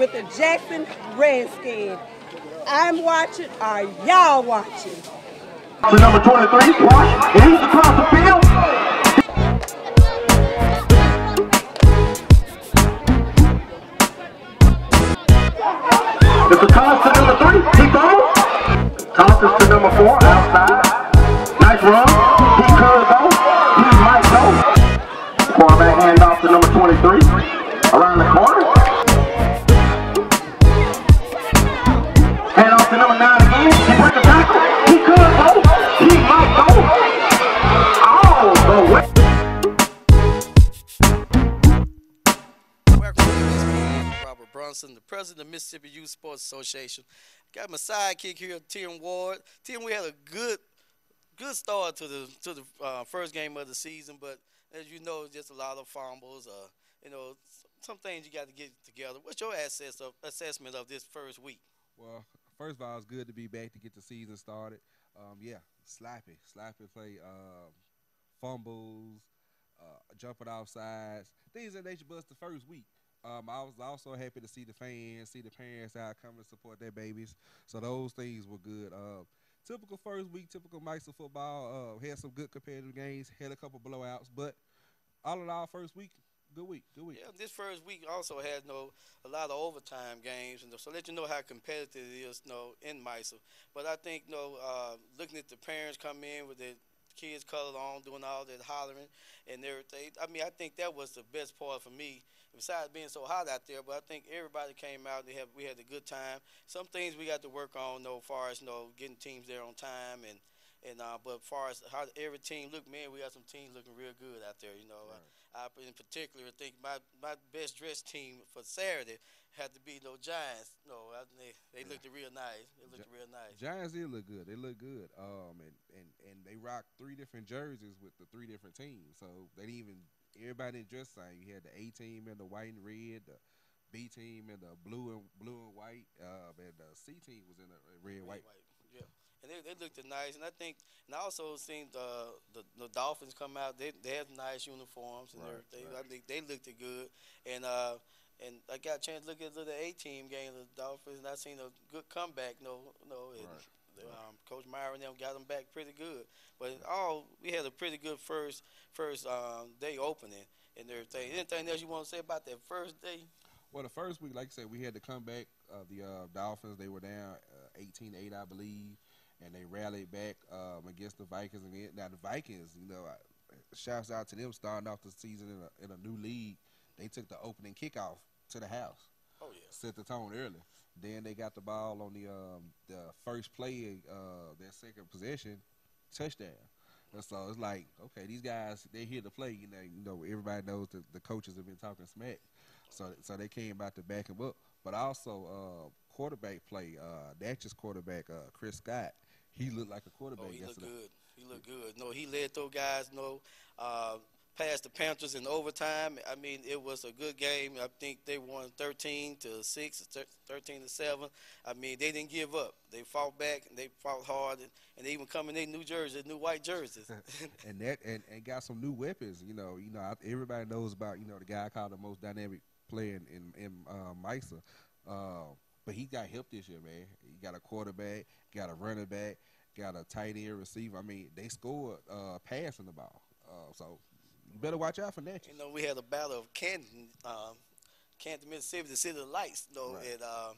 with the Jackson Redskins. I'm watching. Are y'all watching? To number 23, Wash, and he's across the field. Sports Association. Got my sidekick here, Tim Ward. Tim, we had a good, good start to the to the uh, first game of the season, but as you know, just a lot of fumbles. Uh, you know, some things you got to get together. What's your assess of, assessment of this first week? Well, first of all, it's good to be back to get the season started. Um, yeah, sloppy, sloppy play, um, fumbles, uh, jumping off sides, things that nature. But it's the first week. Um, I was also happy to see the fans, see the parents out come to support their babies. So those things were good. Uh, typical first week, typical MISA football. Uh, had some good competitive games, had a couple blowouts, but all in all, first week, good week, good week. Yeah, this first week also had no a lot of overtime games, and so let you know how competitive it is, you know, in MISA. But I think, you know, uh, looking at the parents come in with their kids colored on, doing all that hollering and everything. I mean, I think that was the best part for me. Besides being so hot out there, but I think everybody came out. They have we had a good time. Some things we got to work on, though, as far as you know, getting teams there on time and and uh, but far as how every team look, man, we got some teams looking real good out there. You know, I, I in particular think my my best dressed team for Saturday had to be no Giants. No, I, they they looked real nice. They looked real nice. Giants did look good. They look good. Um, and, and, and they rocked three different jerseys with the three different teams. So they didn't even everybody didn't dress the same. You had the A team in the white and red, the B team in the blue and blue and white, um, and the C team was in the red, white. Yeah, and they, they looked nice, and I think, and I also seen the the, the Dolphins come out. They they have nice uniforms and Right, everything. right. I think they looked good, and uh, and I got a chance to look at the A team game the Dolphins, and I seen a good comeback. No, no, and Right, um, Coach Meyer and them got them back pretty good. But all, we had a pretty good first first um, day opening and everything. Anything else you want to say about that first day? Well, the first week, like I said, we had the comeback of the uh, Dolphins. They were down uh, 18-8, I believe, and they rallied back um, against the Vikings. Again. Now the Vikings, you know, I- shouts out to them starting off the season in a, in a new league. They took the opening kickoff to the house. Oh yeah. set the tone early. Then they got the ball on the um, the first play, uh, their second possession, touchdown. And so it's like, okay, these guys they're here to play. You know, you know, everybody knows that the coaches have been talking smack. So so they came out to back him up. But also uh, quarterback play, uh, Natchez quarterback uh, Chris Scott, he looked like a quarterback Oh, he looked yesterday. good. He looked good. No, he led those guys. No, uh, past the Panthers in overtime. I mean, it was a good game. I think they won 13 to six, 13 to seven. I mean, they didn't give up. They fought back and they fought hard, and, and they even come in their new jerseys, new white jerseys. and that and, and got some new weapons. You know, you know, everybody knows about you know the guy called the most dynamic player in in, in uh. Uh, but he got help this year, man. He got a quarterback, got a running back, got a tight end receiver. I mean, they scored uh, passing the ball. Uh, so better watch out for that. you know, we had a battle of Canton, um, Canton, Mississippi, the city of lights. You know, Right. and um,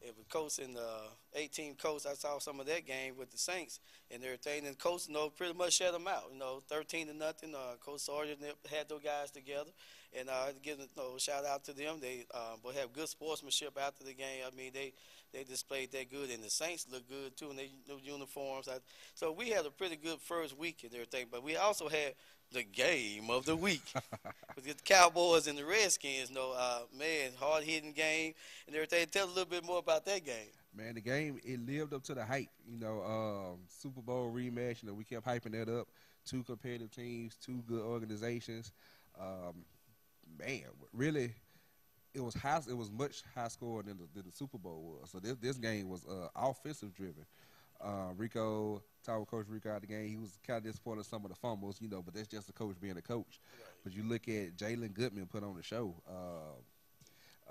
it was coach and the 18 Coast. I saw some of that game with the Saints and everything. And coach, you know, pretty much shut them out. You know, 13 to nothing. Uh, coach and had those guys together, and uh, give them, you know, shout out to them. They uh, but have good sportsmanship after the game. I mean, they they displayed that good, and the Saints look good too in their new uniforms. I, so we had a pretty good first week and everything. But we also had the game of the week with the Cowboys and the Redskins. no uh, man, hard hitting game and everything. Tell a little bit more about that game. Man, the game it lived up to the hype. You know, um, Super Bowl rematch. You know, we kept hyping that up. Two competitive teams, two good organizations. Um, man, really, it was high. It was much high scoring than the, than the Super Bowl was. So this this game was uh, offensive driven. Uh, Rico, talked with Coach Rico out the game. He was kind of disappointed in some of the fumbles, you know, but that's just the coach being a coach. But you look at Jalen Goodman put on the show. Uh,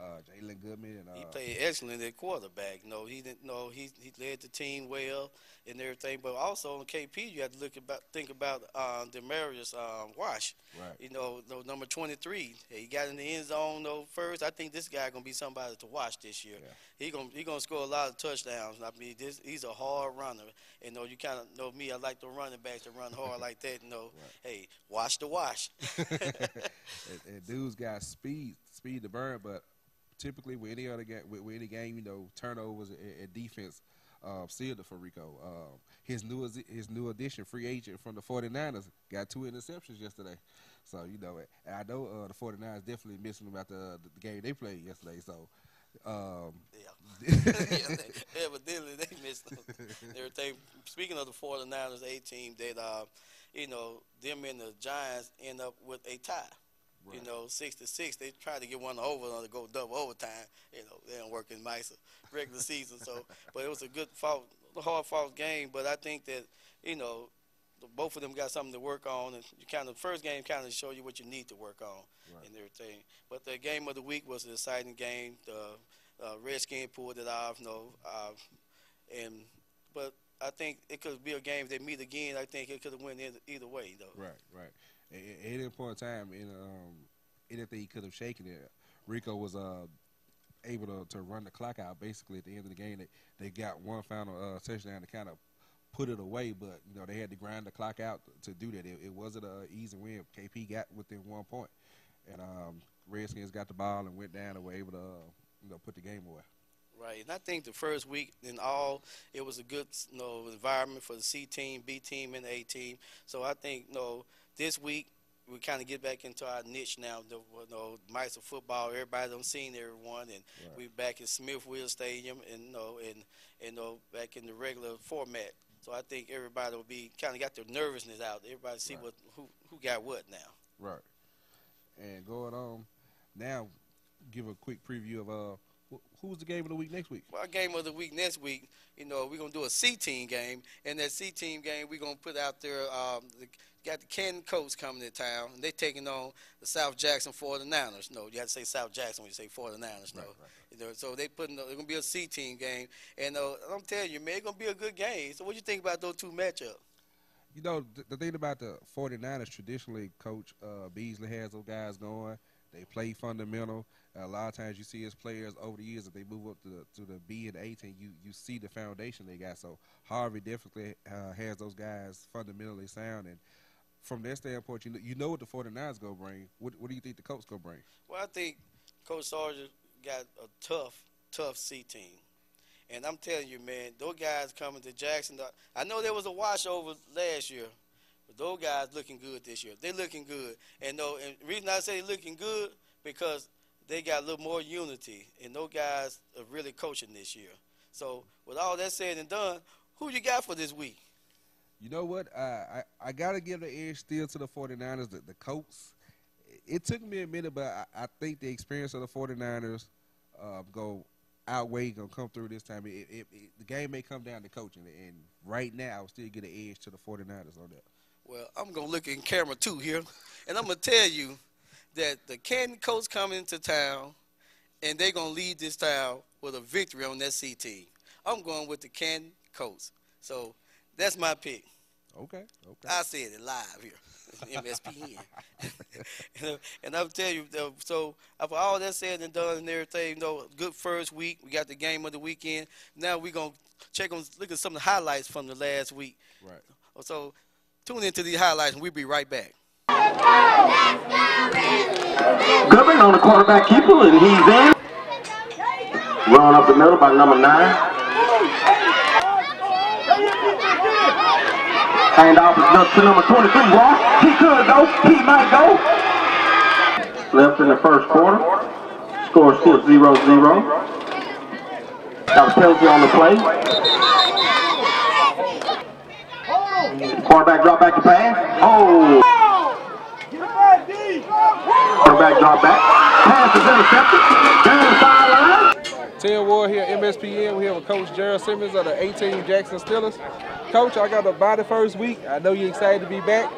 uh, Jalen Goodman. And, uh, He played excellent at quarterback. No, he didn't. No, he he led the team well and everything. But also on KP, you have to look about think about uh, Demarius um, Wash. Right. You know, no, number 23. He got in the end zone though first. I think this guy gonna be somebody to watch this year. Yeah. He gonna he gonna score a lot of touchdowns. I mean, this he's a hard runner. And know, you kind of know me. I like the running backs to run hard like that. You know, hey, watch the wash. and, and dudes got speed, speed to burn, but typically with any other game, with, with any game, you know, turnovers and, and defense um, sealed it for Rico. Um, his new his new addition, free agent from the 49ers, got two interceptions yesterday. So you know, and I know uh, the 49ers definitely missing about the, the game they played yesterday. So. Um, yeah. yeah they, evidently they missed them. everything. Speaking of the 49ers A team, that uh, you know, them and the Giants end up with a tie. Right. You know, six to six. They tried to get one over on to go double overtime. You know, they don't work in MISA regular season. So, but it was a good fought, hard fought game. But I think that you know, both of them got something to work on, and you kind of first game kind of show you what you need to work on right. and everything. But the game of the week was an exciting game. The uh, Redskin pulled it off. You know, uh, and but I think it could be a game if they meet again. I think it could have went either, either way, though. Right, right at any point in time, in um, anything he could have shaken it, Rico was uh, able to, to run the clock out. Basically, at the end of the game, they, they got one final uh, touchdown to kind of put it away, but you know they had to grind the clock out to, to do that. It, it wasn't an easy win. KP got within one point, and um, Redskins got the ball and went down and were able to uh, you know put the game away. Right, and I think the first week in all, it was a good you know, environment for the C team, B team, and A team. So I think you know this week we kind of get back into our niche now. The you know, mice of football. Everybody done seen everyone, and right. we back in Smith-Wills Stadium, and you know, and and you know, back in the regular format. So I think everybody will be kind of got their nervousness out. Everybody see right. what who who got what now. Right. And going on now, give a quick preview of uh who's the game of the week next week? Well, game of the week next week, you know, we're gonna do a C team game, and that C team game we're gonna put out there. Um, the, got the Canton Colts coming to town, and they're taking on the South Jackson 49ers. No, you have to say South Jackson when you say 49ers. No, right, right. You know, so they putting it's gonna be a C team game, and uh, I'm telling you, man, it's gonna be a good game. So what do you think about those two matchups? You know, the, the thing about the 49ers, traditionally, Coach uh, Beasley has those guys going. They play fundamental. A lot of times you see his players over the years, if they move up to the, to the B and A team, you, you see the foundation they got. So Harvey definitely uh, has those guys fundamentally sound. And from their standpoint, you know, you know what the 49ers going to bring. What, what do you think the coach going to bring? Well, I think Coach Sargent got a tough, tough C team. And I'm telling you, man, those guys coming to Jackson. I know there was a washover last year, those guys looking good this year. They're looking good. And, though, and the reason I say looking good, because they got a little more unity. And those guys are really coaching this year. So with all that said and done, who you got for this week? You know what? Uh, I I got to give the edge still to the 49ers, the, the Colts. It took me a minute, but I, I think the experience of the 49ers uh, go outweigh, going to come through this time. It, it, it, the game may come down to coaching, and right now, I'll still get an edge to the 49ers on that. Well, I'm going to look in camera two here, and I'm going to tell you that the Canton Colts coming into town, and they're going to lead this town with a victory on that C team. I'm going with the Canton Colts. So that's my pick. Okay. Okay. I said it live here. MSPN. and I'll tell you, so after all that said and done and everything, you know, good first week. We got the game of the weekend. Now we're going to check on, look at some of the highlights from the last week. Right. So tune into these highlights and we'll be right back. Goodman on the quarterback keeper, and he's in. Run up the middle by number nine. Hand off to number 23, Ross. He could go. He might go. Left in the first quarter. Score still 0-0. Got a penalty on the play. Quarterback drop back to pass. Oh! Quarterback drop back. Pass is intercepted. Down the sideline. Tim Ward here, MSPN. We have a Coach Gerald Simmons of the 18 Jackson Steelers. Coach, I got a buy the first week. I know you're excited to be back.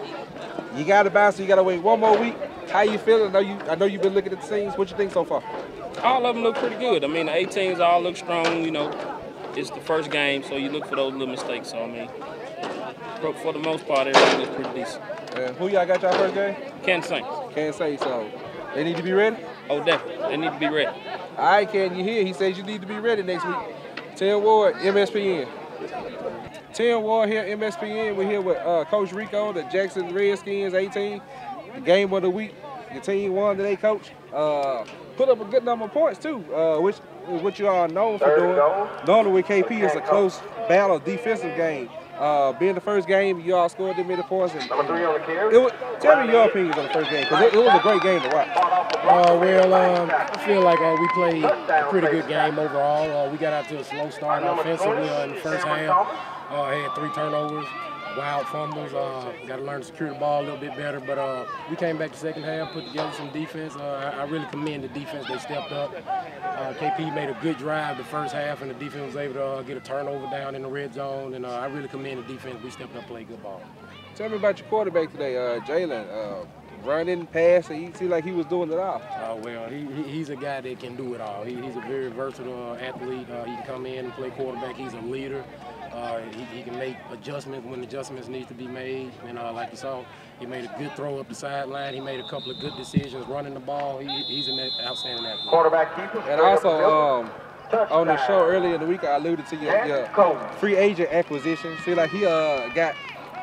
You got to buy, so you got to wait one more week. How you feeling? I know you. I know you've been looking at the scenes. What you think so far? All of them look pretty good. I mean, the 18s all look strong. You know, it's the first game, so you look for those little mistakes. So I mean, for, for the most part, everything is pretty decent. Uh, who y'all got y'all first game? Canton Saints. Can't say so. They need to be ready. Oh, definitely. They need to be ready. All right, Ken, you hear? He says you need to be ready next week. Tim Ward, MSPN. Tim Ward here, MSPN. We're here with uh, Coach Rico, the Jackson Redskins 18. The game of the week. Your team won today, Coach. Uh, put up a good number of points too, uh, which is what you are known for doing. Normally with KP, it's a close battle, defensive game. Uh, being the first game, you all scored that many points. And, Number three on the carry. it was, tell me your opinions on the first game, because it, it was a great game to watch. Uh, well, um, I feel like uh, we played a pretty good game overall. Uh, we got out to a slow start offensively uh, in the first half. Uh, had three turnovers, wild fumbles. Uh, got to learn to secure the ball a little bit better. But uh, we came back the second half, put together some defense. Uh, I, I really commend the defense. They stepped up. Uh, KP made a good drive the first half, and the defense was able to uh, get a turnover down in the red zone. And uh, I really commend the defense. We stepped up, and played good ball. Tell me about your quarterback today, uh, Jalen. Uh, running, passing, he seemed like he was doing it all. Uh, well, he, he, he's a guy that can do it all. He, he's a very versatile athlete. Uh, he can come in and play quarterback. He's a leader. Uh, he, he can make adjustments when adjustments need to be made. And uh, like you saw, he made a good throw up the sideline. He made a couple of good decisions running the ball. He, he's an outstanding athlete. Quarterback keeper. And also, um, on the show earlier in the week, I alluded to your, your free agent acquisition. See, like he uh, got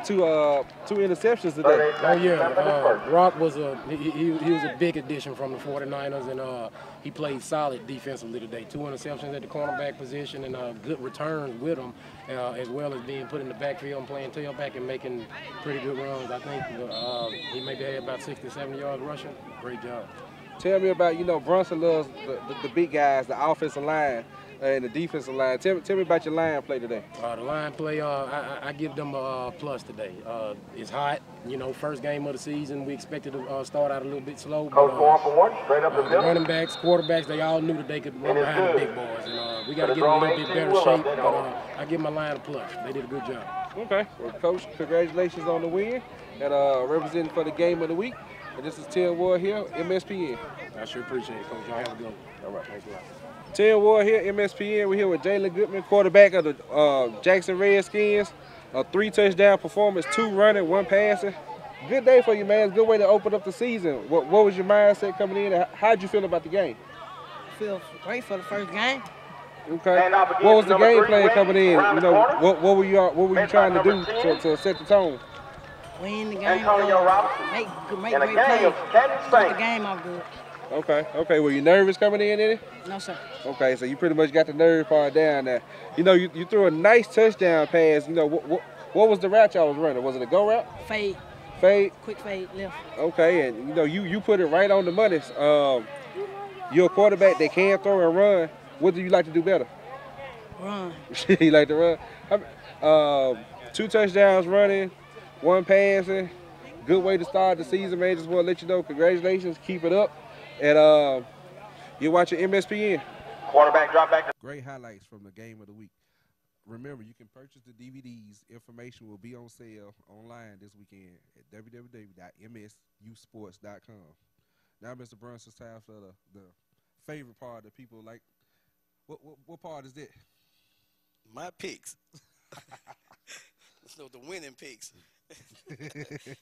two uh, two interceptions today. Oh yeah, uh, Rock was a he, he, he was a big addition from the 49ers, and uh, he played solid defensively today. Two interceptions at the cornerback position, and uh, good returns with him, uh, as well as being put in the backfield and playing tailback and making pretty good runs. I think uh, he maybe had about 60, 70 yards rushing. Great job. Tell me about you know Brunson loves the, the, the big guys, the offensive line and the defensive line. Tell me tell me about your line play today. Uh, the line play, uh, I, I- I give them a uh, plus today. Uh, it's hot, you know, first game of the season. We expected to uh, start out a little bit slow. but, Coach uh, going for one, straight up the Uh, middle. running backs, quarterbacks, they all knew that they could run It is behind the big boys. And uh, we got to get in a little bit better shape. But uh, I give my line a plus. They did a good job. Okay. Well, Coach, congratulations on the win and uh, representing for the game of the week. And this is Tim Ward here, MSPN. I sure appreciate it, Coach. Y'all have a good one. All right. Thanks a lot. Tim Ward here, MSPN. We're here with Jalen Goodman, quarterback of the uh, Jackson Redskins. A three touchdown performance, two running, one passing. Good day for you, man. It's a Good way to open up the season. What, what was your mindset coming in? and How'd you feel about the game? feel great for the first game. Okay. And up against What was the game plan coming in? You know, what, what were you what were you trying to do to, to set the tone? Win the game. Antonio uh, Robinson. Make, make great plays. of the game off good. Okay. Okay. Were you nervous coming in? Any? No, sir. Okay, so you pretty much got the nerve part down there. You know, you, you threw a nice touchdown pass. You know, what, what, what was the route y'all was running? Was it a go route? Fade, Fade? quick fade, left. Okay, and you know, you, you put it right on the money. Um, you're a quarterback that can throw and run. What do you like to do better? Run. you like to run? Um, two touchdowns running, one passing. Good way to start the season, man. Just want to let you know, congratulations. Keep it up. And um, you're watching MSPN. Quarterback drop back to Great highlights from the game of the week. Remember, you can purchase the DVDs. Information will be on sale online this weekend at www.msusports.com. Now, Mr. Brunson, it's time for the, the favorite part that people like. What, what, what part is that? My picks. so the winning picks.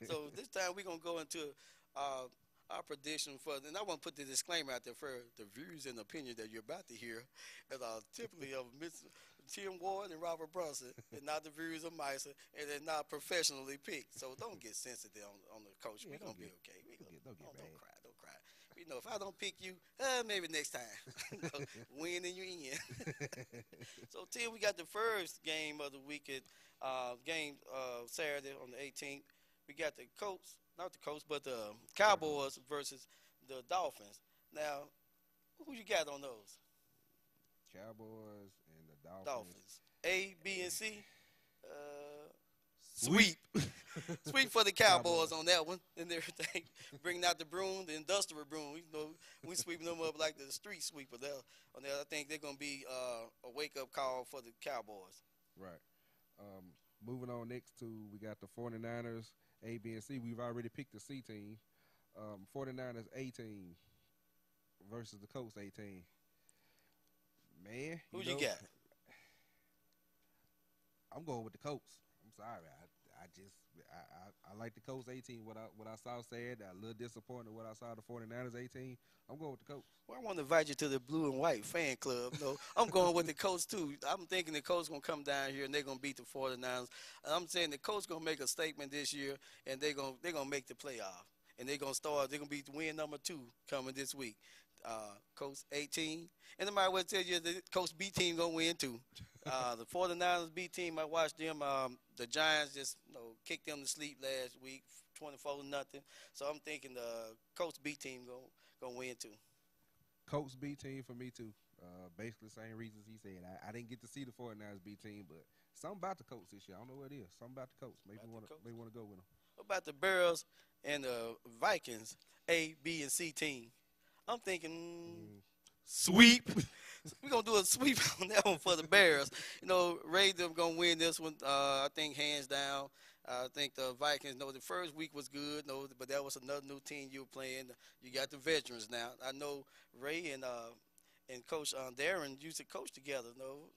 so this time we're gonna go into uh, our prediction for, and I want to put the disclaimer out there for the views and opinions that you're about to hear, that are typically of Mr. Tim Ward and Robert Brunson, and not the views of MISA, and they're not professionally picked. So don't get sensitive on, on the coach. Yeah, we're gonna be okay. We don't gonna, get- don't don't, don't cry, don't cry. You know, if I don't pick you, uh, maybe next time. Win and you in. So Tim, we got the first game of the weekend, uh, game uh, Saturday on the 18th. We got the Colts, not the Colts, but the Cowboys versus the Dolphins. Now, who you got on those? Cowboys and the Dolphins. Dolphins. A, B, and C. Uh, sweep. sweep for the Cowboys on that one and everything. Bringing out the broom, the industrial broom. You know, we sweeping them up like the street sweeper there. On that, I think they're going to be uh, a wake up call for the Cowboys. Right. Um, moving on next to, we got the 49ers, A, B, and C. We've already picked the C team. um, 49ers 18 versus the Colts 18. Man, Who know, you got? I'm going with the Colts. I'm sorry. I I just I, I, like the Colts 18. What I what I saw said, a little disappointed what I saw the 49ers 18. I'm going with the Colts. Well, I want to invite you to the blue and white fan club. No, I'm going with the Colts too. I'm thinking the Colts gonna come down here and they're gonna beat the 49ers. I'm saying the Colts gonna make a statement this year and they're gonna they're gonna make the playoff. And they're gonna start. They're gonna be win number two coming this week. Uh, Colts 18, and might well tell you the Colts B team gonna win too. Uh, the 49ers B team, I watched them. Um, the Giants just you know, kicked them to sleep last week, 24 nothing. So I'm thinking the Colts B team gonna gonna win too. Colts B team for me too. Uh, basically the same reasons he said. I, I didn't get to see the 49ers B team, but something about the Colts this year. I don't know what it is. Something about the Colts. Maybe want to maybe want to go with them. What about the Bears and the Vikings, A, B, and C team? I'm thinking sweep. We're gonna do a sweep on that one for the Bears. You know, Ray them gonna win this one. Uh, I think hands down. I think the Vikings. know the first week was good. No, but that was another new team you were playing. You got the veterans now. I know Ray and uh, and Coach uh, Darren used to coach together. No,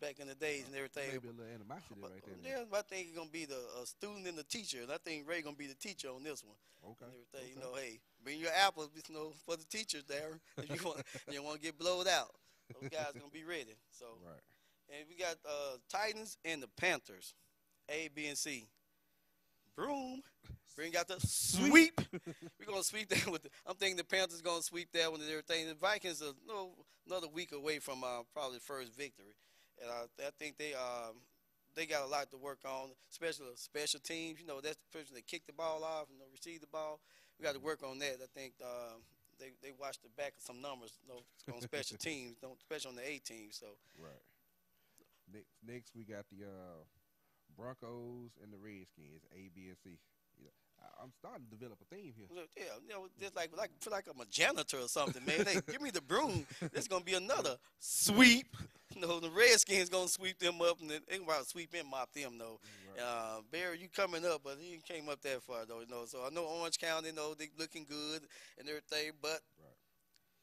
back in the days and everything. Maybe a little animosity But, right there. yeah, I think it's gonna be the uh, student and the teacher, and I think Ray gonna be the teacher on this one. Okay. Everything, you know, hey, bring your apples, you know, for the teachers there. If you want, you want to get blowed out. Those guys gonna be ready. So, Right. and we got uh, Titans and the Panthers, A, B, and C. Broom, bring out the sweep. We're gonna sweep that with. The, I'm thinking the Panthers gonna sweep that one and everything. The Vikings are no another week away from uh, probably the first victory, and I, I think they um, they got a lot to work on, especially special teams. You know, that's the person that kicked the ball off and you know, receive the ball. We got to work on that. I think um, they they watched the back of some numbers you know, on special teams, don't especially on the A team. So Right. Next, next we got the uh, Broncos and the Redskins, A, B, and C. I'm starting to develop a theme here. Yeah, you know, just like like feel like I'm a janitor or something, man. Hey, give me the broom. There's gonna be another sweep. You know, the Redskins gonna sweep them up, and they gonna sweep and mop them though. Right. Uh, Barry, you coming up, but he came up that far though. You know, so I know Orange County, you know, they looking good and everything, but Right.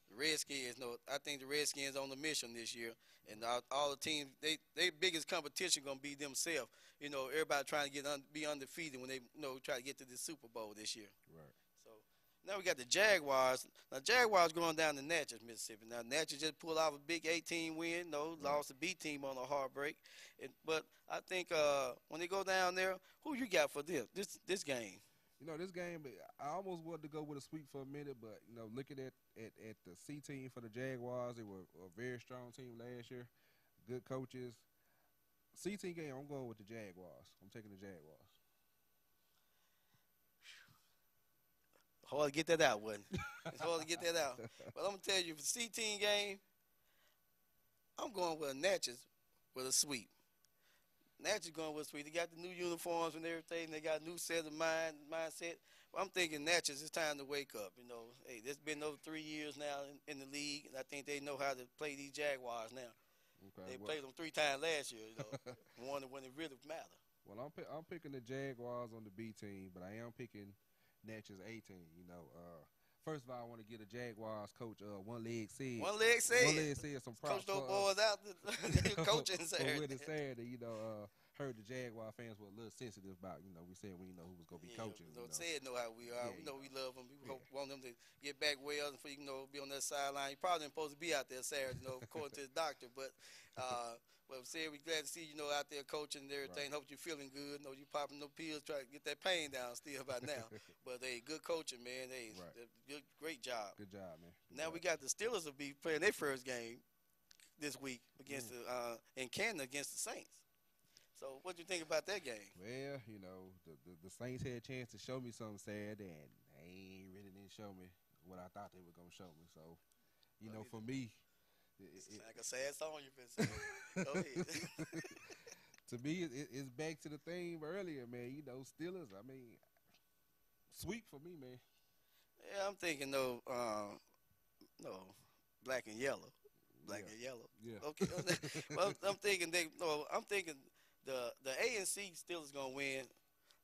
the Redskins, no, I think the Redskins on the mission this year, and all, all the teams, they their biggest competition gonna be themselves. You know, everybody trying to get un, be undefeated when they you know try to get to the Super Bowl this year. Right. Now we got the Jaguars. Now Jaguars going down to Natchez, Mississippi. Now Natchez just pulled off a big 18 win. No, lost the B team on a heartbreak. It, but I think uh, when they go down there, who you got for this this this game? You know, this game, I almost wanted to go with a sweep for a minute, but, you know, looking at, at, at the C team for the Jaguars, they were a very strong team last year. Good coaches. C team game, I'm going with the Jaguars. I'm taking the Jaguars. Hard to get that out, wasn't it? It's hard to get that out. But I'm gonna tell you, for the C team game, I'm going with a Natchez with a sweep. Natchez going with a sweep. They got the new uniforms and everything. They got a new set of mind mindset. Well, I'm thinking Natchez, it's time to wake up. You know, hey, it's been over three years now in, in the league, and I think they know how to play these Jaguars now. Okay. They well, played them three times last year. You know, it when it really mattered. well I'm, pi- I'm picking the Jaguars on the B team, but I am picking Natchez A team. You know, uh, first of all, I want to get a Jaguars coach uh, one leg said. One leg said. One leg said some props Coach those for, uh, boys out there coaching Saturday. Saturday. You know, uh, heard the Jaguar fans were a little sensitive about. You know, we said we know who was gonna be Yeah, coaching. You know, you know. Ted know how we are. Yeah, we you know know. we love them. We Yeah. hope, want them to get back well and for you know be on that sideline. He probably ain't supposed to be out there Saturday, you know, according to the doctor. But uh, but said we glad to see you know out there coaching and everything. Hope you're feeling good. Know you popping no pills, try to get that pain down still by now. but hey, good coaching, man. Hey, Right. good, great job. Good job, man. Good Now job. we got the Steelers will be playing their first game this week against Mm. the uh, in Canada against the Saints. So what do you think about that game? Well, you know, the, the the Saints had a chance to show me something sad, and they ain't really didn't show me what I thought they were gonna show me. So, you know, for me, It's it, like a sad song you've been singing. Go ahead. to me, it, it's back to the theme earlier, man. You know, Steelers. I mean, sweep for me, man. Yeah, I'm thinking no, uh, no, black and yellow, black Yeah. and yellow. Yeah. Okay, well, I'm thinking they. No, I'm thinking the the A and C still is gonna win,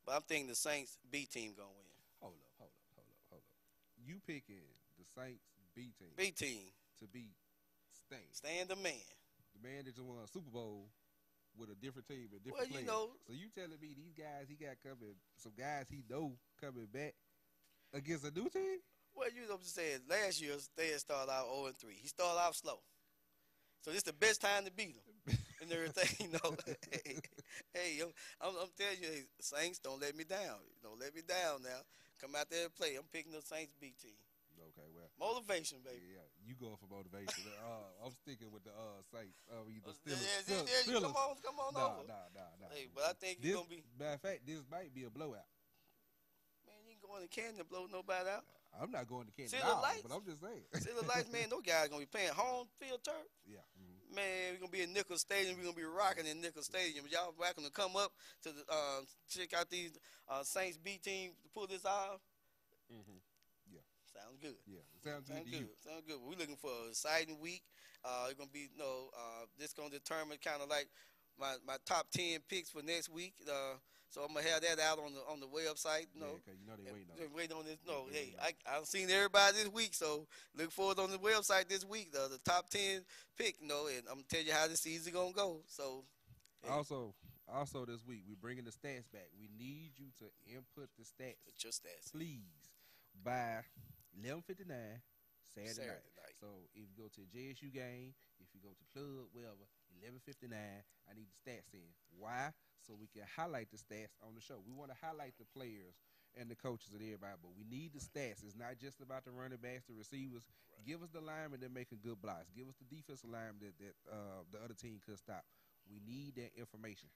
but I'm thinking the Saints B team gonna win. Hold up, hold up, hold up, hold up. you picking the Saints B team B team, to beat Stan, stand the man. the man that just won a Super Bowl with a different team and different Well, you know- so you telling me these guys he got coming, some guys he know coming back against a new team? Well, you know what I'm saying. Last year, Stan started out 0 and 3. He started out slow. So this is the best time to beat him and everything. You know, hey, hey I'm, I'm, I'm telling you, hey, Saints don't let me down. Don't let me down now. Come out there and play. I'm picking the Saints B team. Okay, well. Motivation, baby. Yeah, you going for motivation. uh, I'm sticking with the uh, Saints. Uh, either Uh, Steelers, yeah, yeah, yeah, come on, come on nah, over. Nah, nah, nah. Hey, but I think this, you're gonna be. Matter of fact, this might be a blowout. Man, you ain't going to Canton blow nobody out. I'm not going to Canton See the lights? but I'm just saying. See the lights, man. Those guys gonna be playing home field turf. yeah. mhm. Man, we're gonna be in Nichols Stadium. We're gonna be rocking in Nichols Stadium. Y'all welcome to come up to the uh, check out these uh, Saints B team to pull this off. Mm-hmm. Yeah. Sounds good. Yeah. It sounds good Sound to good. you. Sound good. We're looking for an exciting week. Uh, it's gonna be you know, uh, this gonna determine kind of like my, my top ten picks for next week. Uh, so I'm gonna have that out on the on the website. You know, Yeah, 'cause you know they waiting on it. on this. No, hey, I I've seen everybody this week, so look forward on the website this week. The, the top ten pick, you know, and I'm gonna tell you how the season gonna go. So Hey. Also, also this week we're bringing the stats back. We need you to input the stats, put your stats. please, by 11:59 Saturday, Saturday night. night. So if you go to a JSU game, if you go to club, whatever, 11:59, I need the stats in. Why? So we can highlight the stats on the show. We want to highlight the players and the coaches and everybody, but we need the stats. It's not just about the running backs, the receivers. Give us the linemen that making good blocks. Give us the defensive linemen that, that uh, the other team could stop. We need that information.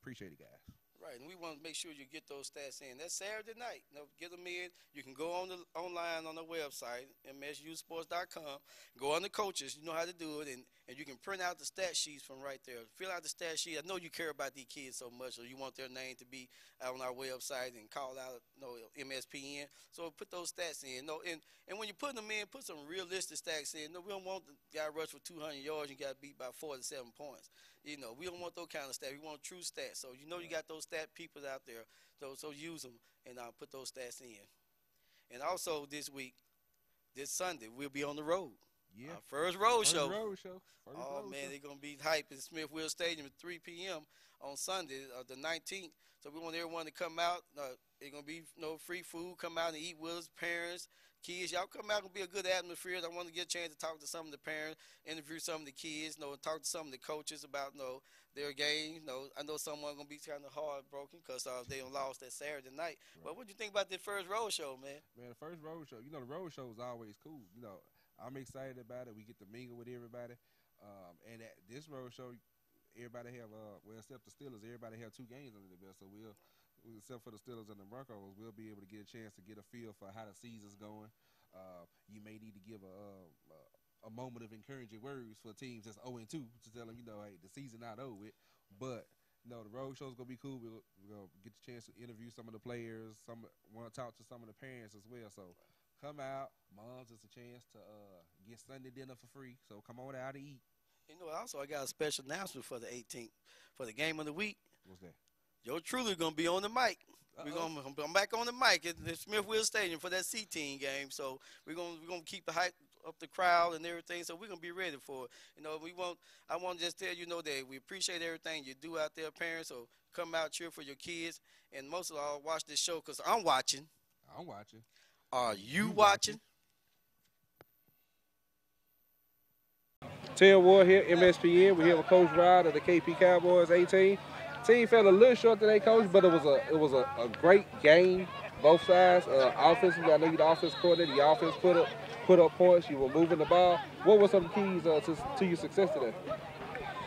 Appreciate it, guys. Right, and we want to make sure you get those stats in. That's Saturday night. You know, get them in. You can go on the online on the website, msusports.com. Go on the coaches. You know how to do it, and, and you can print out the stat sheets from right there. Fill out the stat sheet. I know you care about these kids so much, so you want their name to be on our website and call out you know, MSPN. So put those stats in. No, and, and when you put them in, put some realistic stats in. No, we don't want the guy rush for 200 yards and got beat by 47 points. You know, we don't want those kind of stats. We want true stats. So you know you got those stat people out there. So so use them and uh, put those stats in. And also this week, this Sunday, we'll be on the road. Yeah. Our first road First show. road show. First Oh road man, show. they're gonna be hype in Smith-Wills Stadium at 3 p.m. on Sunday, uh, the 19th. So we want everyone to come out. Uh, it's gonna be you know, free food. Come out and eat with us, parents, kids. Y'all come out. and be a good atmosphere. I want to get a chance to talk to some of the parents, interview some of the kids, you know, talk to some of the coaches about you know their game. You know, I know someone gonna be kind of heartbroken because uh, they lost that Saturday night. But what do you think about this first road show, man? Man, the first road show, you know, the road show is always cool. You know, I'm excited about it. We get to mingle with everybody. Um, and at this road show, everybody have, uh, well, except the Steelers, everybody have two games under the belt. So we'll, except for the Steelers and the Broncos, we'll be able to get a chance to get a feel for how the season's going. Uh, you may need to give a, uh, a moment of encouraging words for teams that's 0 2 to tell them, you know, hey, the season not over. But no, the road show's gonna be cool. We'll, we're gonna get the chance to interview some of the players. Some want to talk to some of the parents as well. So come out, moms. It's a chance to uh, get Sunday dinner for free. So come on out to eat. You know, also I got a special announcement for the 18th for the game of the week. What's that? Yo, truly gonna be on the mic. We're gonna I'm back on the mic at the Smith-Wills Stadium for that C team game. So we're gonna we're gonna keep the hype up the crowd and everything. So we're gonna be ready for it. You know, we want I want to just tell you know that we appreciate everything you do out there, parents. So come out cheer for your kids, and most of all, watch this show because I'm watching. I'm watching. Are you, You watching? Tim Ward here, MSPN. We're here with Coach Rod of the KP Cowboys 18. Team fell a little short today, Coach, but it was a it was a, a great game, both sides. Uh, offensively, I know you're the offense coordinator. The offense put up put up points. You were moving the ball. What were some keys uh, to, to your success today?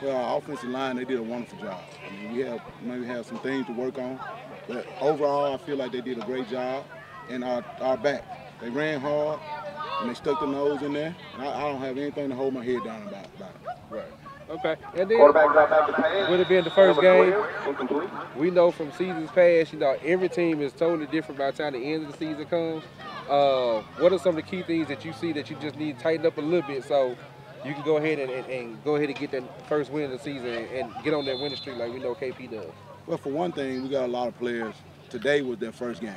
Well, our offensive line, they did a wonderful job. I mean, we have maybe have some things to work on, but overall, I feel like they did a great job. And our, our back, they ran hard and they stuck their nose in there. And I, I don't have anything to hold my head down about, about it. Right. Okay. And then Quarterback drop back to pass. with it being the first game, we know from seasons past, you know, every team is totally different by the time the end of the season comes. Uh, what are some of the key things that you see that you just need to tighten up a little bit so you can go ahead and, and, and go ahead and get that first win of the season and, and get on that winning streak like we know KP does? Well, for one thing, we got a lot of players. Today was their first game.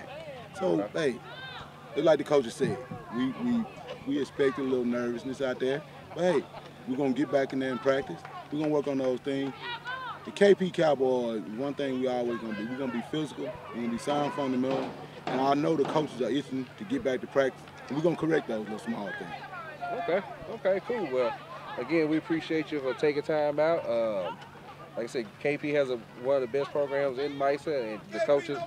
So, hey, like the coaches said, we we we expected a little nervousness out there. But hey, we're gonna get back in there and practice. We're gonna work on those things. The KP Cowboys, one thing we always gonna be, we're gonna be physical, we're gonna be sound fundamental, and I know the coaches are itching to get back to practice, and we're gonna correct those little small things. Okay, okay, cool. Well, again, we appreciate you for taking time out. Um, like I said, KP has a, one of the best programs in MISA, and the coaches,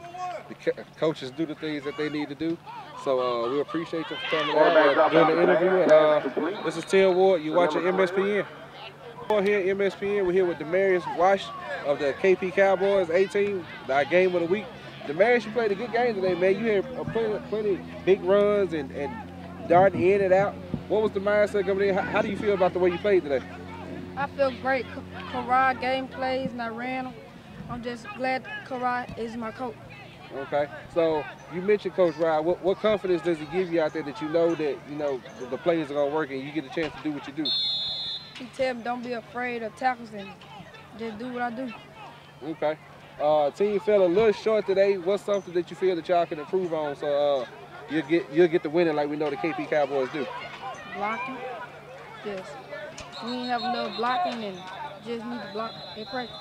the coaches do the things that they need to do. So uh, we appreciate you for coming out uh, doing the interview. And uh, this is Tim Ward. You watching MSPN. We're here at MSPN. We're here with Demarius Wash of the KP Cowboys 18, our game of the week. Demarius, you played a good game today, man. You had plenty, plenty big runs and, and darting in and out. What was the mindset coming in? How, how do you feel about the way you played today? I feel great. Karai game plays and I ran them. I'm just glad Karai is my coach. Okay, so you mentioned Coach Rod. What, what confidence does he give you out there that you know that you know the, the plays are gonna work and you get a chance to do what you do? He tell me don't be afraid of tackles and just do what I do. Okay. Uh, team fell a little short today. What's something that you feel that y'all can improve on so uh, you'll get you'll get the winning like we know the KP Cowboys do? Blocking. Yes. we ain't have enough blocking and just need to block in practice.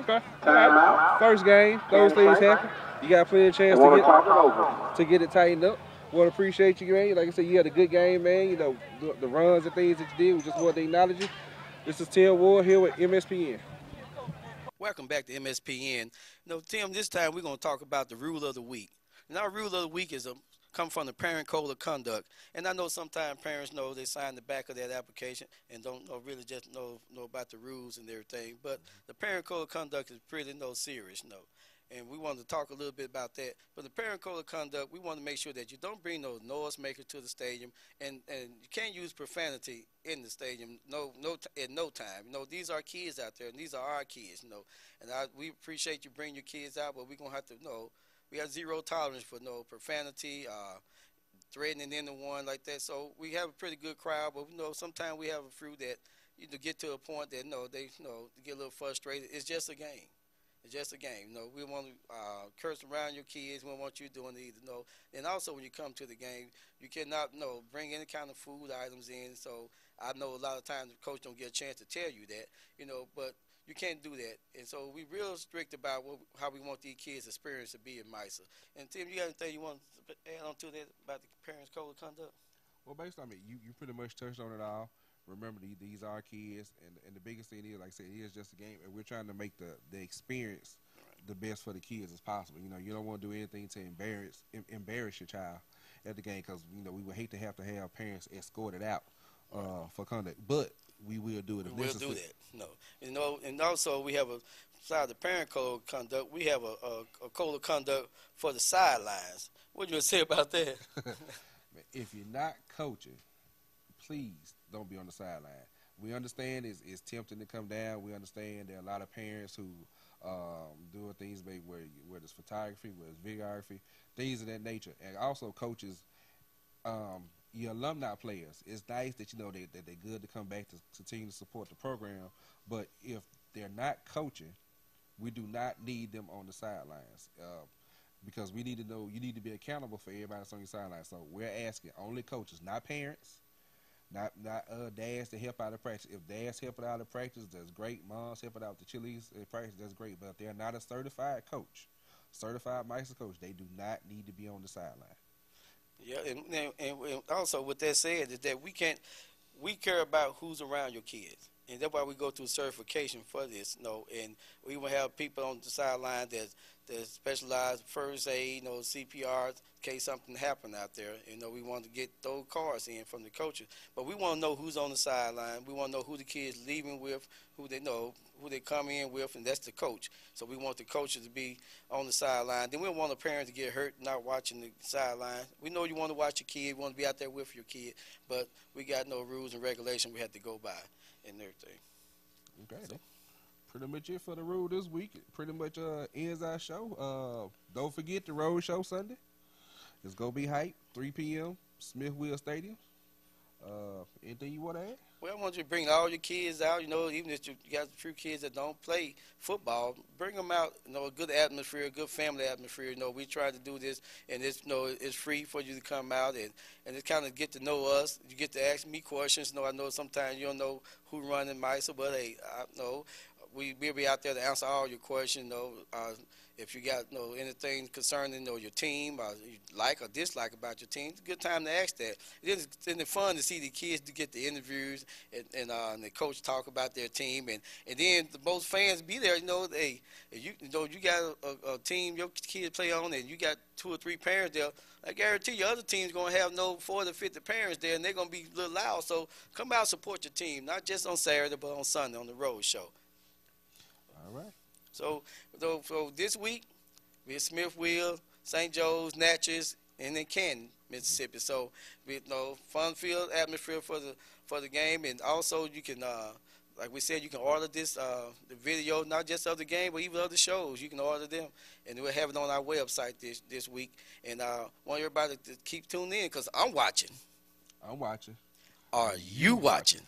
Okay. Right. First game, those things happen. You got plenty of chance to get to get it tightened up. Want to appreciate you, man. Like I said, you had a good game, man. You know the, the runs and things that you did. We just want to acknowledge you. This is Tim Ward here with MSPN. Welcome back to MSPN. No, Tim, this time we're going to talk about the rule of the week. And our rule of the week is a come from the parent code of conduct. And I know sometimes parents know they sign the back of that application and don't know really just know know about the rules and everything. But the parent code of conduct is pretty no serious, no. And we want to talk a little bit about that. But the parent code of conduct, we want to make sure that you don't bring those noise makers to the stadium, and, and you can't use profanity in the stadium. No, no, at no time. You know, these are kids out there, and these are our kids. You know, and I, we appreciate you bringing your kids out, but we're gonna have to you know we have zero tolerance for no profanity, uh, threatening anyone like that. So we have a pretty good crowd, but you know sometimes we have a few that you know get to a point that no, they you know get a little frustrated. It's just a game. It's just a game. You know, we want to uh, curse around your kids. We don't want you doing it either. No, and also when you come to the game, you cannot you know bring any kind of food items in. So I know a lot of times the coach don't get a chance to tell you that. You know, but you can't do that. And so we're real strict about what, how we want these kids' experience to be in MISA. And Tim, you got anything you want to add on to that about the parents' code of conduct? Well, based on it, you, you pretty much touched on it all. Remember, these, these are kids, and, and the biggest thing is, like I said, it is just a game, and we're trying to make the, the experience the best for the kids as possible. You know, you don't want to do anything to embarrass em, embarrass your child at the game because you know we would hate to have to have parents escorted out uh, for conduct, but we will do it. If we will do that. No, you know, and also we have a side of the parent code of conduct. We have a, a, a code of conduct for the sidelines. What do you say about that? if you're not coaching, please don't be on the sideline. We understand it's, it's tempting to come down. We understand there are a lot of parents who um, doing things maybe where whether it's photography, whether it's videography, things of that nature, and also coaches. Um, your alumni players, it's nice that you know they, that they're good to come back to continue to support the program. But if they're not coaching, we do not need them on the sidelines uh, because we need to know you need to be accountable for everybody that's on your sideline. So we're asking only coaches, not parents, not not uh, dads to help out of practice. If dads help it out of practice, that's great. Moms help it out the chilies in practice, that's great. But if they're not a certified coach, certified MISA coach, they do not need to be on the sideline. Yeah, and, and, and also with that said is that we can't we care about who's around your kids, and that's why we go through certification for this. You know, and we even have people on the sideline that that specialize first aid, you know, CPR, in case something happened out there. You know, we want to get those cards in from the coaches, but we want to know who's on the sideline. We want to know who the kids leaving with, who they know, who they come in with, and that's the coach. So we want the coaches to be on the sideline. Then we don't want the parents to get hurt not watching the sideline. We know you want to watch your kid, you want to be out there with your kid, but we got no rules and regulations we have to go by and everything. Okay. So. Pretty much it for the road this week. Pretty much uh, ends our show. Uh, don't forget the road show Sunday. It's gonna be hype. 3 p.m. Smith-Wills Stadium. Uh, Anything you want to add? Well, I want you to bring all your kids out. You know, even if you got a few kids that don't play football, bring them out. You know, a good atmosphere, a good family atmosphere. You know, we try to do this, and it's you know it's free for you to come out and and it's kind of get to know us. You get to ask me questions. You know, I know sometimes you don't know who running MISA, but hey, I know we we'll be out there to answer all your questions. Uh, if you got you know anything concerning you know, your team, or you like or dislike about your team, it's a good time to ask that. It's, fun to see the kids to get the interviews and and, uh, and the coach talk about their team, and and then the most fans be there. You know, they you you know you got a, a team your kids play on, and you got two or three parents there. I guarantee you, other teams gonna have no 40, 50 parents there, and they're gonna be a little loud. So come out, support your team, not just on Saturday, but on Sunday on the road show. So, so, so this week, we have Smithville, St. Joe's, Natchez, and then Canton, Mississippi. So, we you know fun field atmosphere for the for the game, and also you can, uh, like we said, you can order this uh, the video, not just of the game, but even other shows. You can order them, and we'll have it on our website this this week. And uh, want everybody to keep tuning in because I'm watching. I'm watching. Are you watching?